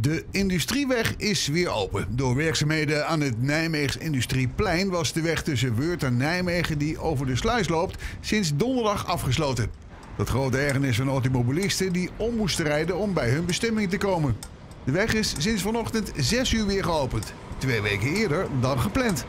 De Industrieweg is weer open. Door werkzaamheden aan het Nijmeegs Industrieplein was de weg tussen Weert en Nijmegen die over de sluis loopt sinds donderdag afgesloten. Dat grote ergernis van automobilisten die om moesten rijden om bij hun bestemming te komen. De weg is sinds vanochtend 6 uur weer geopend. Twee weken eerder dan gepland.